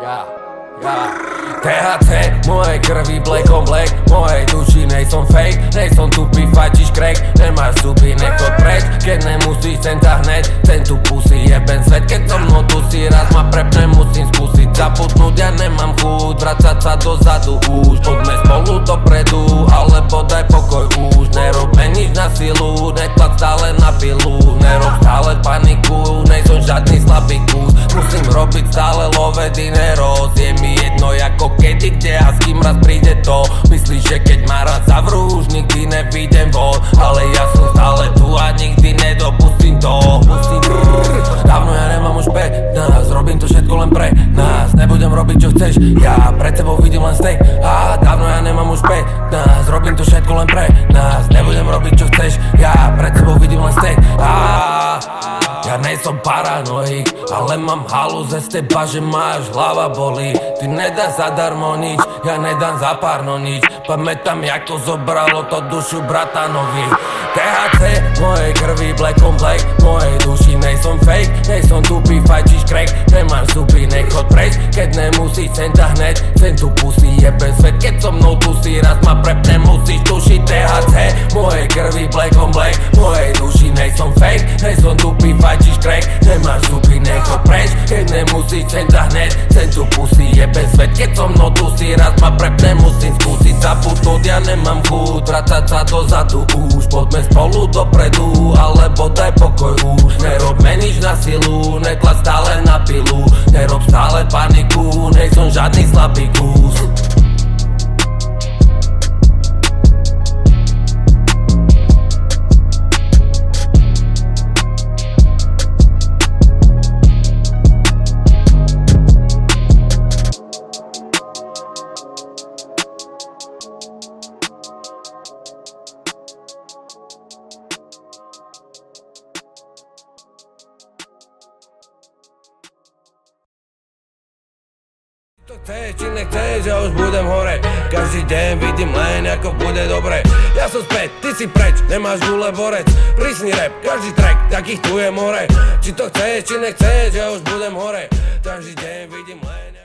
Ja, ja. THC, mojej krvi black on black Mojej duši nejsom fake Nejsom tupý, fajčiš crack Nemáš zuby, nechod preč Keď nemusíš centa hneď. Ten tu pusy jeben svet Keď so mnou tu si raz ma prepne Musím skúsiť zaputnúť. Ja nemám chuť Vracať sa dozadu už. Poďme spolu dopredu Alebo daj pokoj už. Nerob nič na silu Neklad stále na pilu. Nerob stále paniku Nejsom žiadny slabý kus Musím robiť stále love dinero Je mi jedno ako kedy, kde a s kým raz príde to. Myslíš, že keď ma raz zavrú už nikdy nevídem von. Ale ja som stále tu a nikdy nedopustím to. Pustím. Dávno ja nemám už 15 Robím to všetko len pre nás. Nebudem robiť čo chceš Ja pred tebou vidím len steak A dávno ja nemám už 15 Robím to všetko len pre nás. Nebudem paranoik, ale mám halu ze teba, že máš hlava boli. Ty nedá zadarmo nič, ja nedám za párno nič. Pamätám, jak to zobralo to dušu bratanovi. THC, mojej krvi black on black Mojej duši nejsom fake, nejsom tupý, fajčiš crack Nemáš zuby, nechod preč, keď nemusíš centa hneď Chcem tu pusy, bez svet, keď so mnou tu si raz ma fake, nejsom tupý, fajčiš platíš crack Nemáš zuby, nechod preč Keď nemusíš centa hneď. Chcem tu pusy, bez svet. Keď so mnou tu si raz ma prepne Musím skúsiť zaputnúť. Ja nemám chuť Vracať sa dozadu. Už Poďme spolu dopredu Alebo daj pokoj už. Nerobme nič na silu Neklad stále na pilu. Nerob stále paniku Nejsom žiadny slabý kus To chceš, či nechceš, ja už budem hore. Každý deň vidím len, ako bude dobre. Ja som späť, ty si preč, nemáš gule borec. Prísny rap, každý track, takých tu je more. Či to chceš, či nechceš, ja už budem hore. Každý deň vidím len